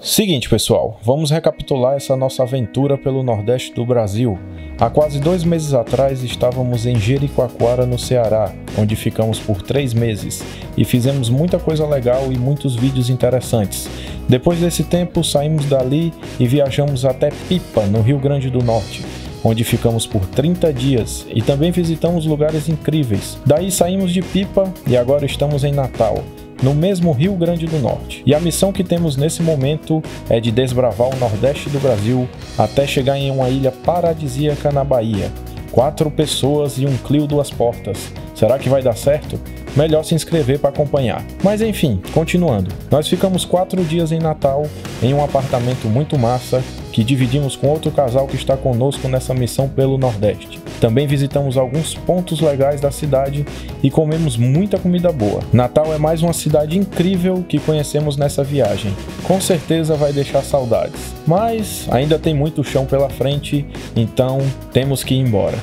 Seguinte, pessoal, vamos recapitular essa nossa aventura pelo Nordeste do Brasil. Há quase dois meses atrás estávamos em Jericoacoara, no Ceará, onde ficamos por três meses e fizemos muita coisa legal e muitos vídeos interessantes. Depois desse tempo, saímos dali e viajamos até Pipa, no Rio Grande do Norte onde ficamos por 30 dias e também visitamos lugares incríveis. Daí saímos de Pipa e agora estamos em Natal, no mesmo Rio Grande do Norte. E a missão que temos nesse momento é de desbravar o Nordeste do Brasil até chegar em uma ilha paradisíaca na Bahia. Quatro pessoas e um Clio duas portas. Será que vai dar certo? Melhor se inscrever para acompanhar. Mas enfim, continuando. Nós ficamos quatro dias em Natal em um apartamento muito massa que dividimos com outro casal que está conosco nessa missão pelo Nordeste. Também visitamos alguns pontos legais da cidade e comemos muita comida boa. Natal é mais uma cidade incrível que conhecemos nessa viagem. Com certeza vai deixar saudades, mas ainda tem muito chão pela frente, então temos que ir embora.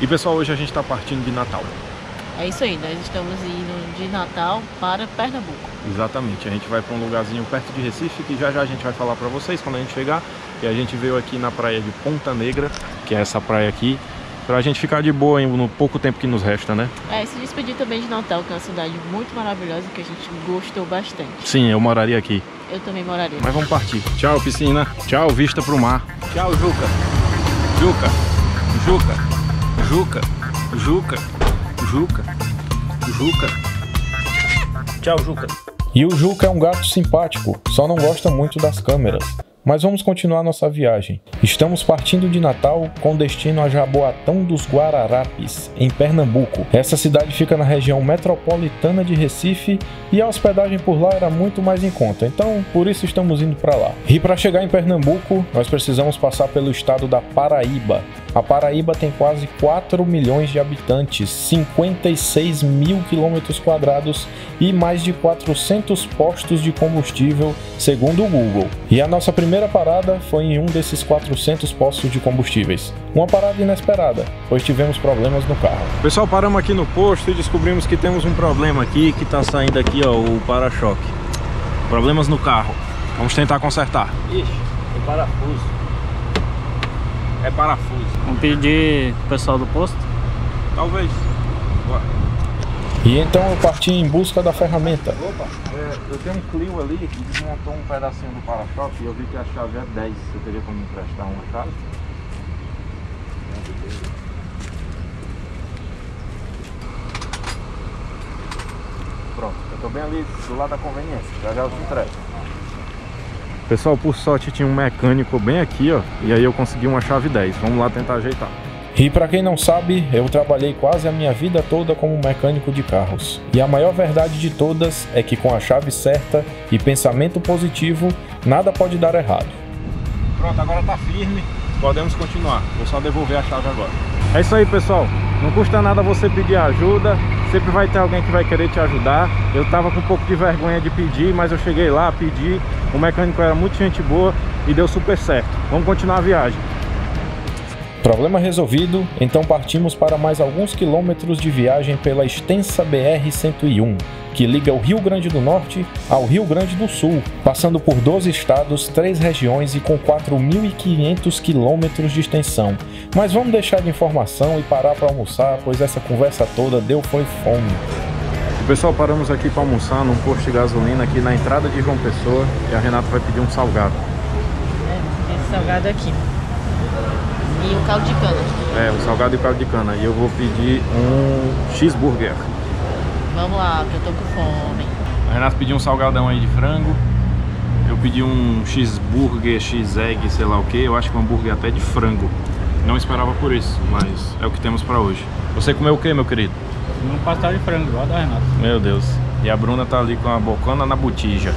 E pessoal, hoje a gente está partindo de Natal. É isso aí, nós estamos indo de Natal para Pernambuco. Exatamente, a gente vai para um lugarzinho perto de Recife que já já a gente vai falar para vocês quando a gente chegar. E a gente veio aqui na praia de Ponta Negra, que é essa praia aqui, para a gente ficar de boa no pouco tempo que nos resta, né? É, se despedir também de Natal, que é uma cidade muito maravilhosa que a gente gostou bastante. Sim, eu moraria aqui. Eu também moraria. Mas vamos partir. Tchau, piscina. Tchau, vista pro mar. Tchau, Juca. Juca. Juca. Juca. Juca. Juca. Juca. Tchau, Juca. E o Juca é um gato simpático, só não gosta muito das câmeras. Mas vamos continuar nossa viagem. Estamos partindo de Natal com destino a Jaboatão dos Guararapes, em Pernambuco. Essa cidade fica na região metropolitana de Recife e a hospedagem por lá era muito mais em conta, então por isso estamos indo para lá. E para chegar em Pernambuco, nós precisamos passar pelo estado da Paraíba. A Paraíba tem quase 4 milhões de habitantes, 56 mil quilômetros quadrados e mais de 400 postos de combustível, segundo o Google. E a nossa primeira parada foi em um desses 400 postos de combustíveis. Uma parada inesperada, pois tivemos problemas no carro. Pessoal, paramos aqui no posto e descobrimos que temos um problema aqui, que está saindo aqui ó, o para-choque. Problemas no carro. Vamos tentar consertar. Ixi, tem parafuso. É parafuso. Vamos pedir pro pessoal do posto? Talvez. Bora. E então eu parti em busca da ferramenta. Opa, é, eu tenho um Clio ali que desmontou um pedacinho do para-choque e eu vi que a chave é 10. Você teria como emprestar uma chave? Pronto, eu tô bem ali do lado da conveniência. Já já eu te entrego. Pessoal, por sorte tinha um mecânico bem aqui, ó, e aí eu consegui uma chave 10. Vamos lá tentar ajeitar. E para quem não sabe, eu trabalhei quase a minha vida toda como mecânico de carros. E a maior verdade de todas é que com a chave certa e pensamento positivo, nada pode dar errado. Pronto, agora tá firme. Podemos continuar. Vou só devolver a chave agora. É isso aí, pessoal. Não custa nada você pedir ajuda. Sempre vai ter alguém que vai querer te ajudar. Eu tava com um pouco de vergonha de pedir, mas eu cheguei lá, pedi. O mecânico era muito gente boa e deu super certo. Vamos continuar a viagem. Problema resolvido, então partimos para mais alguns quilômetros de viagem pela extensa BR-101, que liga o Rio Grande do Norte ao Rio Grande do Sul, passando por 12 estados, 3 regiões e com 4.500 quilômetros de extensão. Mas vamos deixar de informação e parar para almoçar, pois essa conversa toda deu foi fome. Pessoal, paramos aqui para almoçar num posto de gasolina aqui na entrada de João Pessoa e a Renata vai pedir um salgado. É, esse salgado aqui. E o caldo de cana. É, o salgado e o caldo de cana. E eu vou pedir um cheeseburger. Vamos lá, que eu tô com fome. A Renata pediu um salgadão aí de frango. Eu pedi um cheeseburger, x-egg, sei lá o que. Eu acho que um hambúrguer até de frango. Não esperava por isso, mas é o que temos pra hoje. Você comeu o que, meu querido? Um pastel de frango, igual da Renata. Meu Deus. E a Bruna tá ali com a bocana na botija.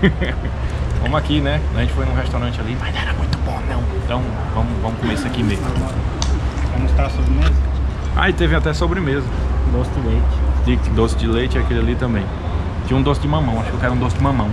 vamos aqui, né? A gente foi num restaurante ali, mas não era muito bom não. Então vamos, vamos comer isso aqui mesmo. Vamos mostrar a sobremesa? Ah, e teve até sobremesa. Doce de leite. De- Doce de leite e aquele ali também. Tinha um doce de mamão, acho que eu quero um doce de mamão.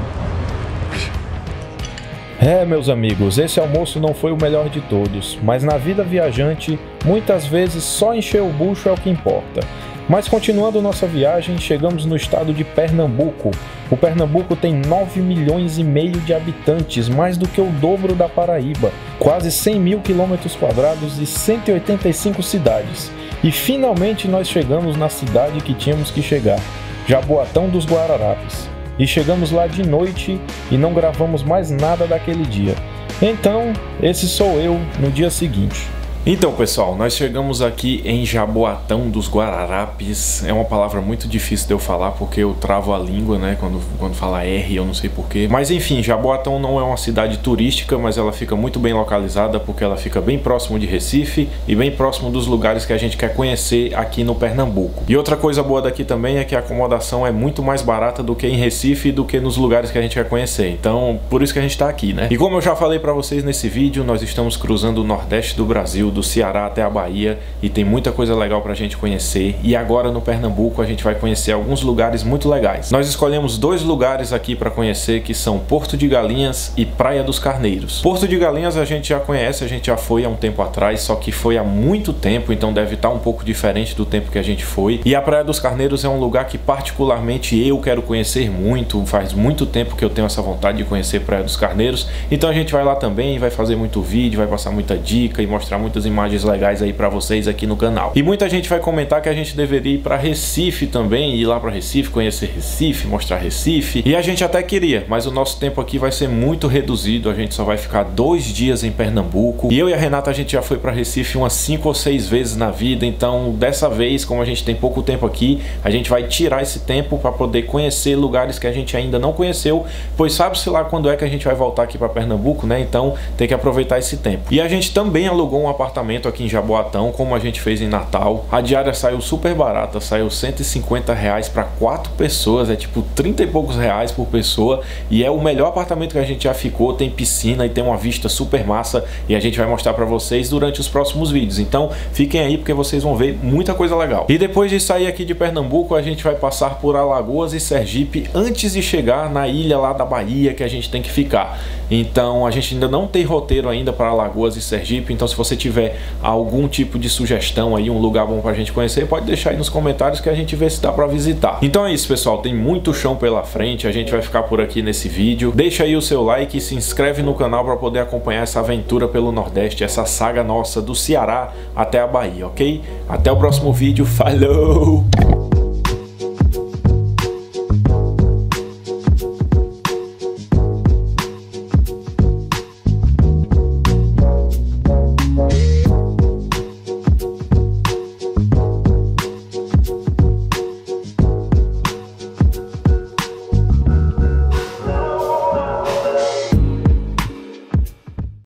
É, meus amigos, esse almoço não foi o melhor de todos, mas na vida viajante, muitas vezes só encher o bucho é o que importa. Mas continuando nossa viagem, chegamos no estado de Pernambuco. O Pernambuco tem 9 milhões e meio de habitantes, mais do que o dobro da Paraíba, quase 100 mil quilômetros quadrados e 185 cidades. E finalmente nós chegamos na cidade que tínhamos que chegar, Jaboatão dos Guararapes. E chegamos lá de noite e não gravamos mais nada daquele dia. Então, esse sou eu no dia seguinte. Então, pessoal, nós chegamos aqui em Jaboatão dos Guararapes. É uma palavra muito difícil de eu falar porque eu travo a língua, né? Quando, quando fala R, eu não sei porquê. Mas enfim, Jaboatão não é uma cidade turística, mas ela fica muito bem localizada porque ela fica bem próximo de Recife e bem próximo dos lugares que a gente quer conhecer aqui no Pernambuco. E outra coisa boa daqui também é que a acomodação é muito mais barata do que em Recife e do que nos lugares que a gente quer conhecer. Então, por isso que a gente tá aqui, né? E como eu já falei para vocês nesse vídeo, nós estamos cruzando o Nordeste do Brasil do Ceará até a Bahia e tem muita coisa legal pra gente conhecer. E agora no Pernambuco a gente vai conhecer alguns lugares muito legais. Nós escolhemos dois lugares aqui para conhecer que são Porto de Galinhas e Praia dos Carneiros. Porto de Galinhas a gente já conhece, a gente já foi há um tempo atrás, só que foi há muito tempo, então deve estar um pouco diferente do tempo que a gente foi. E a Praia dos Carneiros é um lugar que particularmente eu quero conhecer muito, faz muito tempo que eu tenho essa vontade de conhecer Praia dos Carneiros. Então a gente vai lá também, vai fazer muito vídeo, vai passar muita dica e mostrar muitas imagens legais aí para vocês aqui no canal. E muita gente vai comentar que a gente deveria ir para Recife também, ir lá para Recife, conhecer Recife, mostrar Recife. E a gente até queria, mas o nosso tempo aqui vai ser muito reduzido. A gente só vai ficar dois dias em Pernambuco. E eu e a Renata a gente já foi para Recife umas cinco ou seis vezes na vida. Então dessa vez, como a gente tem pouco tempo aqui, a gente vai tirar esse tempo para poder conhecer lugares que a gente ainda não conheceu, pois sabe-se lá quando é que a gente vai voltar aqui para Pernambuco, né? Então tem que aproveitar esse tempo. E a gente também alugou um apartamento aqui em Jaboatão, como a gente fez em Natal. A diária saiu super barata, saiu 150 reais para quatro pessoas, é tipo 30 e poucos reais por pessoa. E é o melhor apartamento que a gente já ficou, tem piscina e tem uma vista super massa. E a gente vai mostrar para vocês durante os próximos vídeos. Então fiquem aí porque vocês vão ver muita coisa legal. E depois de sair aqui de Pernambuco, a gente vai passar por Alagoas e Sergipe antes de chegar na ilha lá da Bahia que a gente tem que ficar. Então a gente ainda não tem roteiro ainda para Alagoas e Sergipe, então se você tiver algum tipo de sugestão aí, um lugar bom pra gente conhecer, pode deixar aí nos comentários que a gente vê se dá pra visitar. Então é isso, pessoal, tem muito chão pela frente, a gente vai ficar por aqui nesse vídeo. Deixa aí o seu like e se inscreve no canal para poder acompanhar essa aventura pelo Nordeste, essa saga nossa do Ceará até a Bahia, ok? Até o próximo vídeo, falou!